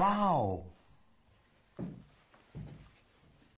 哇哦